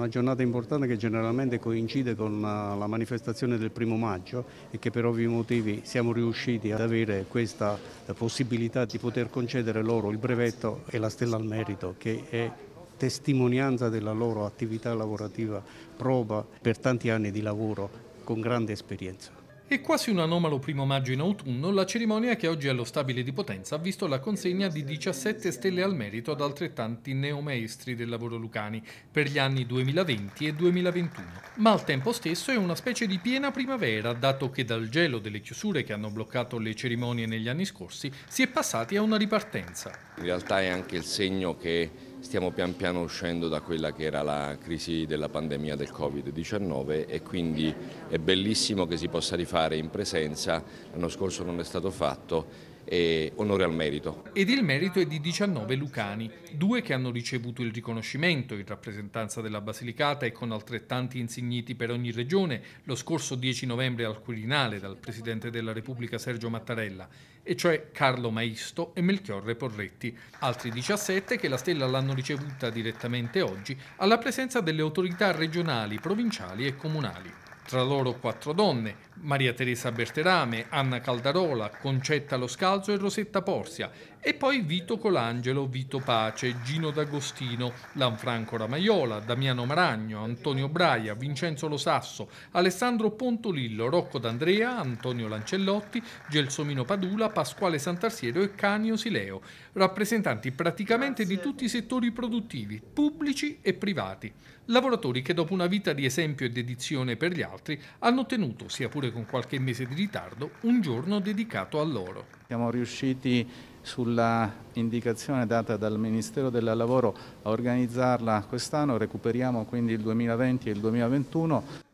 Una giornata importante che generalmente coincide con la manifestazione del primo maggio e che per ovvi motivi siamo riusciti ad avere questa possibilità di poter concedere loro il brevetto e la stella al merito che è testimonianza della loro attività lavorativa, prova per tanti anni di lavoro con grande esperienza. È quasi un anomalo primo maggio in autunno la cerimonia che oggi allo Stabile di Potenza ha visto la consegna di 17 stelle al merito ad altrettanti neomaestri del lavoro lucani per gli anni 2020 e 2021. Ma al tempo stesso è una specie di piena primavera, dato che dal gelo delle chiusure che hanno bloccato le cerimonie negli anni scorsi si è passati a una ripartenza. In realtà è anche il segno che stiamo pian piano uscendo da quella che era la crisi della pandemia del Covid-19 e quindi è bellissimo che si possa rifare in presenza, l'anno scorso non è stato fatto e onore al merito. Ed il merito è di 19 lucani, due che hanno ricevuto il riconoscimento in rappresentanza della Basilicata e con altrettanti insigniti per ogni regione lo scorso 10 novembre al Quirinale dal Presidente della Repubblica Sergio Mattarella, e cioè Carlo Maisto e Melchiorre Porretti. Altri 17 che la stella l'hanno ricevuta direttamente oggi alla presenza delle autorità regionali, provinciali e comunali tra loro quattro donne, Maria Teresa Berterame, Anna Caldarola, Concetta Lo Scalzo e Rosetta Porzia, e poi Vito Colangelo, Vito Pace, Gino D'Agostino, Lanfranco Ramaiola, Damiano Maragno, Antonio Braia, Vincenzo Lo Sasso, Alessandro Pontolillo, Rocco D'Andrea, Antonio Lancellotti, Gelsomino Padula, Pasquale Santarsiero e Canio Sileo, rappresentanti praticamente di tutti i settori produttivi, pubblici e privati. Lavoratori che dopo una vita di esempio e dedizione per gli altri hanno ottenuto, sia pure con qualche mese di ritardo, un giorno dedicato a loro. Siamo riusciti sulla indicazione data dal Ministero del Lavoro a organizzarla quest'anno, recuperiamo quindi il 2020 e il 2021.